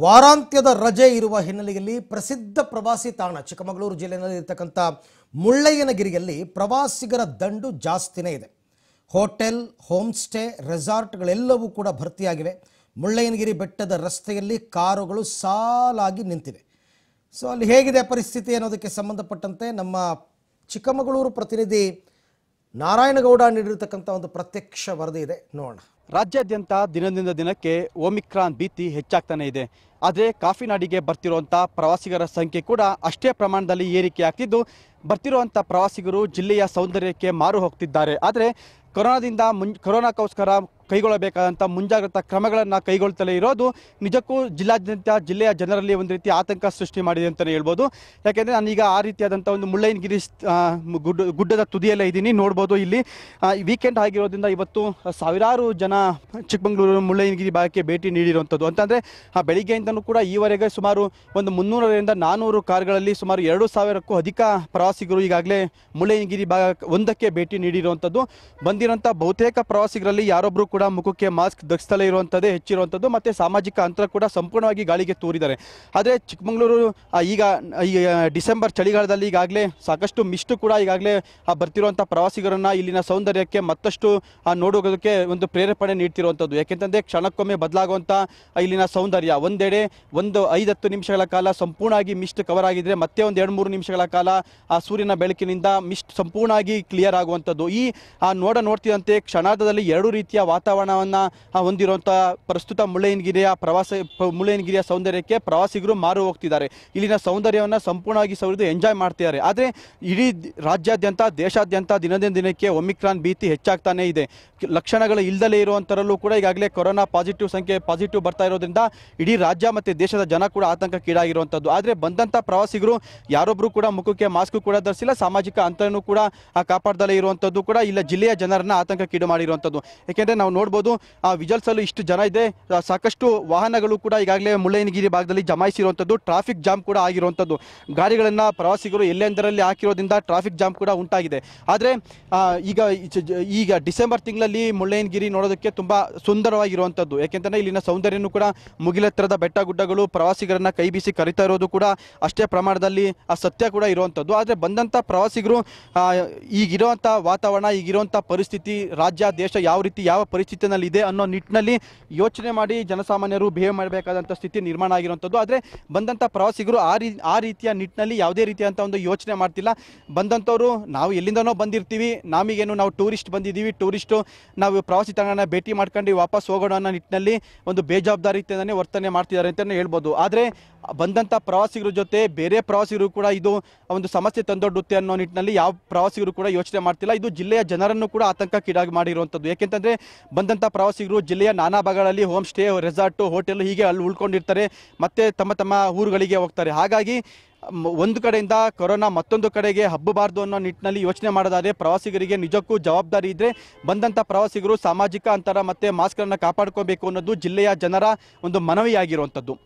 ವಾರಾಂತ್ಯದ ರಜೆ ಇರುವ ಹಿನ್ನೆಲೆಯಲ್ಲಿ ಪ್ರಸಿದ್ಧ ಪ್ರವಾಸಿ ತಾಣ ಚಿಕ್ಕಮಗಳೂರು ಜಿಲ್ಲೆಯಲ್ಲಿ ಇರತಕ್ಕಂಥ ಮುಳ್ಳಯ್ಯನಗಿರಿಯಲ್ಲಿ ಪ್ರವಾಸಿಗರ ದಂಡು ಜಾಸ್ತಿನೇ ಇದೆ. ಹೋಟೆಲ್ ಹೋಮ್ ಸ್ಟೇ ರೆಸಾರ್ಟ್ಗಳೆಲ್ಲವೂ ಕೂಡ ಭರ್ತಿಯಾಗಿವೆ. ಮುಳ್ಳಯ್ಯನಗಿರಿ ಬೆಟ್ಟದ ರಸ್ತೆಯಲ್ಲಿ ಕಾರುಗಳು ಸಾಲಾಗಿ ನಿಂತಿವೆ. ಸೊ, ಅಲ್ಲಿ ಹೇಗಿದೆ ಪರಿಸ್ಥಿತಿ ಅನ್ನೋದಕ್ಕೆ ಸಂಬಂಧಪಟ್ಟಂತೆ ನಮ್ಮ ಚಿಕ್ಕಮಗಳೂರು ಪ್ರತಿನಿಧಿ ನಾರಾಯಣಗೌಡ ನೀಡಿರತಕ್ಕಂಥ ಒಂದು ಪ್ರತ್ಯಕ್ಷ ವರದಿ ಇದೆ. ನೋಡೋಣ. ರಾಜ್ಯಾದ್ಯಂತ ದಿನದಿಂದ ದಿನಕ್ಕೆ ಓಮಿಕ್ರಾನ್ ಭೀತಿ ಹೆಚ್ಚಾಗ್ತಾನೆ ಇದೆ. ಆದರೆ ಕಾಫಿನಾಡಿಗೆ ಬರ್ತಿರುವಂಥ ಪ್ರವಾಸಿಗರ ಸಂಖ್ಯೆ ಕೂಡ ಅಷ್ಟೇ ಪ್ರಮಾಣದಲ್ಲಿ ಏರಿಕೆ ಆಗ್ತಿದ್ದು. ಬರ್ತಿರುವಂಥ ಪ್ರವಾಸಿಗರು ಜಿಲ್ಲೆಯ ಸೌಂದರ್ಯಕ್ಕೆ ಮಾರು ಹೋಗ್ತಿದ್ದಾರೆ. ಆದರೆ ಕೊರೋನಾದಿಂದ ಮುಂ ಕೊರೋನಾಕ್ಕೋಸ್ಕರ ಕೈಗೊಳ್ಳಬೇಕಾದಂಥ ಮುಂಜಾಗ್ರತಾ ಕ್ರಮಗಳನ್ನು ಕೈಗೊಳ್ತಲೇ ಇರೋದು ನಿಜಕ್ಕೂ ಜಿಲ್ಲಾದ್ಯಂತ ಜಿಲ್ಲೆಯ ಜನರಲ್ಲಿ ಒಂದು ರೀತಿ ಆತಂಕ ಸೃಷ್ಟಿ ಮಾಡಿದೆ ಅಂತಲೇ ಹೇಳ್ಬೋದು. ಯಾಕೆಂದರೆ ನಾನೀಗ ಆ ರೀತಿಯಾದಂಥ ಒಂದು ಮುಳ್ಳಯ್ಯನಗಿರಿ ಗುಡ್ಡ, ಗುಡ್ಡದ ತುದಿಯಲ್ಲೇ ಇದ್ದೀನಿ, ನೋಡ್ಬೋದು ಇಲ್ಲಿ. ವೀಕೆಂಡ್ ಆಗಿರೋದ್ರಿಂದ ಇವತ್ತು ಸಾವಿರಾರು ಜನ ಚಿಕ್ಕಮಗಳೂರು, ಮುಳ್ಳಯ್ಯನಗಿರಿ ಭಾಗಕ್ಕೆ ಭೇಟಿ ನೀಡಿರುವಂಥದ್ದು. ಅಂತಂದರೆ ಬೆಳಿಗ್ಗೆಯಿಂದನೂ ಕೂಡ ಈವರೆಗೆ ಸುಮಾರು ಒಂದು ಮುನ್ನೂರರಿಂದ ನಾನ್ನೂರು ಕಾರ್ಗಳಲ್ಲಿ ಸುಮಾರು ಎರಡು ಸಾವಿರಕ್ಕೂ ಅಧಿಕ ಪ್ರವಾಸಿಗರು ಈಗಾಗಲೇ ಮುಳ್ಳಯ್ಯನಗಿರಿ ಭಾಗ ಒಂದಕ್ಕೆ ಭೇಟಿ ನೀಡಿರುವಂಥದ್ದು. ಬಂದಿರೋಂಥ ಬಹುತೇಕ ಪ್ರವಾಸಿಗರಲ್ಲಿ ಯಾರೊಬ್ಬರು ಕೂಡ ಮುಖಕ್ಕೆ ಮಾಸ್ಕ್ ಧರಿಸ್ತಲೇ ಇರುವಂಥದ್ದೇ ಹೆಚ್ಚಿರುವಂಥದ್ದು. ಮತ್ತು ಸಾಮಾಜಿಕ ಅಂತರ ಕೂಡ ಸಂಪೂರ್ಣವಾಗಿ ಗಾಳಿಗೆ ತೂರಿದ್ದಾರೆ. ಆದರೆ, ಚಿಕ್ಕಮಗಳೂರು ಈಗ ಈಗ ಡಿಸೆಂಬರ್ ಚಳಿಗಾಲದಲ್ಲಿ ಈಗಾಗಲೇ ಸಾಕಷ್ಟು ಮಿಸ್ಟು ಕೂಡ ಈಗಾಗಲೇ ಬರ್ತಿರುವಂಥ ಪ್ರವಾಸಿಗರನ್ನು ಇಲ್ಲಿನ ಸೌಂದರ್ಯಕ್ಕೆ ಮತ್ತಷ್ಟು ನೋಡೋಗೋದಕ್ಕೆ ಒಂದು ಪ್ರೇರೇಪಣೆ ನೀಡ್ತಿರುವಂಥದ್ದು. ಯಾಕೆಂತಂದರೆ ಕ್ಷಣಕ್ಕೊಮ್ಮೆ ಬದಲಾಗುವಂಥ ಇಲ್ಲಿನ ಸೌಂದರ್ಯ. ಒಂದೆಡೆ ಒಂದು ಐದತ್ತು ನಿಮಿಷಗಳ ಕಾಲ ಸಂಪೂರ್ಣವಾಗಿ ಮಿಸ್ಟ್ ಕವರ್ ಆಗಿದ್ರೆ ಮತ್ತೆ ಒಂದು ಎರಡು ಮೂರು ನಿಮಿಷಗಳ ಕಾಲ ಆ ಸೂರ್ಯನ ಬೆಳಕಿನಿಂದ ಮಿಸ್ಟ್ ಸಂಪೂರ್ಣವಾಗಿ ಕ್ಲಿಯರ್ ಆಗುವಂಥದ್ದು. ಈ, ಆ ನೋಡ ನೋಡ್ತಿದಂತೆ ಕ್ಷಣಾರ್ಧದಲ್ಲಿ ಎರಡು ರೀತಿಯ ವಾತಾವರಣವನ್ನು ಹೊಂದಿರುವಂಥ ಪ್ರಸ್ತುತ ಮುಳ್ಳಯ್ಯನಗಿರಿಯ ಪ್ರವಾಸ, ಮುಳ್ಳಯ್ಯನಗಿರಿಯ ಸೌಂದರ್ಯಕ್ಕೆ ಪ್ರವಾಸಿಗರು ಮಾರು ಹೋಗ್ತಿದ್ದಾರೆ. ಇಲ್ಲಿನ ಸೌಂದರ್ಯವನ್ನು ಸಂಪೂರ್ಣವಾಗಿ ಸವಿದು ಎಂಜಾಯ್ ಮಾಡ್ತಿದ್ದಾರೆ. ಆದರೆ ಇಡೀ ರಾಜ್ಯಾದ್ಯಂತ, ದೇಶಾದ್ಯಂತ ದಿನದಿಂದ ದಿನಕ್ಕೆ ಒಮಿಕ್ರಾನ್ ಭೀತಿ ಹೆಚ್ಚಾಗ್ತಾನೇ ಇದೆ. ಲಕ್ಷಣಗಳು ಇಲ್ಲದಲೇ ಇಲ್ದಲೇ ಇರುವಂಥರಲ್ಲೂ ಕೂಡ ಈಗಾಗಲೇ ಕೊರೋನಾ ಪಾಸಿಟಿವ್ ಸಂಖ್ಯೆ ಪಾಸಿಟಿವ್ ಬರ್ತಾ ಇರೋದ್ರಿಂದ ಇಡೀ ರಾಜ್ಯ ಮತ್ತು ದೇಶದ ಜನ ಕೂಡ ಆತಂಕಕ್ಕೀಡಾಗಿರುವಂಥದ್ದು ಆದರೆ ಬಂದಂಥ ಪ್ರವಾಸಿಗರು ಯಾರೊಬ್ಬರು ಕೂಡ ಮುಖಕ್ಕೆ ಮಾಸ್ಕ್ ಕೂಡ ಧರಿಸಿಲ್ಲ, ಸಾಮಾಜಿಕ ಅಂತರನೂ ಕೂಡ ಕಾಪಾಡದಲ್ಲೇ ಕಾಪಾಡ್ದಲೇ ಇರುವಂಥದ್ದು ಕೂಡ ಇಲ್ಲ, ಜಿಲ್ಲೆಯ ಜನರನ್ನ ಆತಂಕಕ್ಕೀಡು ಮಾಡಿರುವಂಥದ್ದು ಯಾಕೆಂದರೆ ನಾವು ನೋಡ್ಬೋದು, ಆ ವಿಜಲ್ಸಲ್ಲೂ ಇಷ್ಟು ಜನ ಇದೆ ಸಾಕಷ್ಟು ವಾಹನಗಳು ಕೂಡ ಈಗಾಗಲೇ ಮುಳ್ಳಯ್ಯನಗಿರಿ ಭಾಗದಲ್ಲಿ ಜಮಾಯಿಸಿರುವಂಥದ್ದು ಟ್ರಾಫಿಕ್ ಜಾಮ್ ಕೂಡ ಆಗಿರುವಂಥದ್ದು ಗಾಡಿಗಳನ್ನು ಪ್ರವಾಸಿಗರು ಎಲ್ಲೆಂದರಲ್ಲಿ ಹಾಕಿರೋದ್ರಿಂದ ಟ್ರಾಫಿಕ್ ಜಾಮ್ ಕೂಡ ಉಂಟಾಗಿದೆ. ಆದರೆ ಈಗ ಈಗ ಡಿಸೆಂಬರ್ ತಿಂಗಳಲ್ಲಿ ಮುಳ್ಳಯ್ಯನಗಿರಿ ನೋಡೋದಕ್ಕೆ ತುಂಬ ಸುಂದರವಾಗಿರುವಂಥದ್ದು ಯಾಕೆಂತಂದರೆ ಇಲ್ಲಿನ ಸೌಂದರ್ಯನೂ ಕೂಡ ಮುಗಿಲೆತ್ತರದ ಬೆಟ್ಟ ಗುಡ್ಡಗಳು ಪ್ರವಾಸಿಗರನ್ನ ಕೈ ಬೀಸಿ ಕರಿತಾ ಇರೋದು ಕೂಡ ಅಷ್ಟೇ ಪ್ರಮಾಣದಲ್ಲಿ ಆ ಸತ್ಯ ಕೂಡ ಇರುವಂಥದ್ದು ಆದರೆ ಬಂದಂಥ ಪ್ರವಾಸಿಗರು ಈಗಿರುವಂಥ ವಾತಾವರಣ ಈಗಿರುವಂಥ ಪರಿಸ್ಥಿತಿ, ರಾಜ್ಯ, ದೇಶ ಯಾವ ರೀತಿ, ಯಾವ ಪರಿಸ್ಥಿತಿನಲ್ಲಿ ಇದೆ ಅನ್ನೋ ನಿಟ್ಟಿನಲ್ಲಿ ಯೋಚನೆ ಮಾಡಿ ಜನಸಾಮಾನ್ಯರು ಬಿಹೇವ್ ಮಾಡಬೇಕಾದಂಥ ಸ್ಥಿತಿ ನಿರ್ಮಾಣ ಆಗಿರುವಂಥದ್ದು ಆದರೆ ಬಂದಂಥ ಪ್ರವಾಸಿಗರು ಆ ರೀ, ಆ ರೀತಿಯ ನಿಟ್ಟಿನಲ್ಲಿ ಯಾವುದೇ ರೀತಿಯಾದಂಥ ಒಂದು ಯೋಚನೆ ಮಾಡ್ತಿಲ್ಲ. ಬಂದಂಥವರು ನಾವು ಎಲ್ಲಿಂದನೋ ಬಂದಿರ್ತೀವಿ, ನಮಗೇನು ನಾವು ಟೂರಿಸ್ಟ್ ಬಂದಿದ್ದೀವಿ, ಟೂರಿಸ್ಟು, ನಾವು ಪ್ರವಾಸಿ ತಾಣನ ಭೇಟಿ ಮಾಡ್ಕೊಂಡು ವಾಪಸ್ ಹೋಗೋಣ ಅನ್ನೋ ನಿಟ್ಟಿನಲ್ಲಿ ಒಂದು ಬೇಜವಾಬ್ದಾರಿತನೇ ವರ್ತನೆ ಮಾಡ್ತಿದ್ದಾರೆ ಅಂತಲೇ ಹೇಳ್ಬೋದು. ಆದರೆ ಬಂದಂಥ ಪ್ರವಾಸಿಗರ ಜೊತೆ ಬೇರೆ ಪ್ರವಾಸಿಗರು ಕೂಡ ಇದು ಒಂದು ಸಮಸ್ಯೆ ತಂದೊಡ್ಡುತ್ತೆ ಅನ್ನೋ ನಿಟ್ಟಿನಲ್ಲಿ ಯಾವ ಪ್ರವಾಸಿಗರು ಕೂಡ ಯೋಚನೆ ಮಾಡ್ತಿಲ್ಲ. ಇದು ಜಿಲ್ಲೆಯ ಜನರನ್ನು ಕೂಡ ಆತಂಕಕ್ಕೀಡಾಗಿ ಮಾಡಿರುವಂಥದ್ದು ಯಾಕೆಂತಂದರೆ ಬಂದಂಥ ಪ್ರವಾಸಿಗರು ಜಿಲ್ಲೆಯ ನಾನಾ ಭಾಗಗಳಲ್ಲಿ ಹೋಮ್ ಸ್ಟೇ, ರೆಸಾರ್ಟು, ಹೋಟೆಲ್ ಹೀಗೆ ಅಲ್ಲಿ ಉಳ್ಕೊಂಡಿರ್ತಾರೆ. ಮತ್ತೆ ತಮ್ಮ ತಮ್ಮ ಊರುಗಳಿಗೆ ಹೋಗ್ತಾರೆ. ಹಾಗಾಗಿ ಒಂದು ಕಡೆಯಿಂದ ಕೊರೋನಾ ಮತ್ತೊಂದು ಕಡೆಗೆ ಹಬ್ಬಬಾರ್ದು ಅನ್ನೋ ನಿಟ್ಟಿನಲ್ಲಿ ಯೋಚನೆ ಮಾಡೋದಾದ್ರೆ ಪ್ರವಾಸಿಗರಿಗೆ ನಿಜಕ್ಕೂ ಜವಾಬ್ದಾರಿ ಇದ್ದರೆ ಬಂದಂಥ ಪ್ರವಾಸಿಗರು ಸಾಮಾಜಿಕ ಅಂತರ ಮತ್ತು ಮಾಸ್ಕ್ಗಳನ್ನು ಕಾಪಾಡ್ಕೋಬೇಕು ಅನ್ನೋದು ಜಿಲ್ಲೆಯ ಜನರ ಒಂದು ಮನವಿಯಾಗಿರುವಂಥದ್ದು.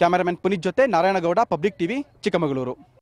ಕ್ಯಾಮರಾಮನ್ ಪುನೀತ್ ಜೊತೆ ನಾರಾಯಣಗೌಡ, ಪಬ್ಲಿಕ್ ಟಿವಿ, ಚಿಕ್ಕಮಗಳೂರು.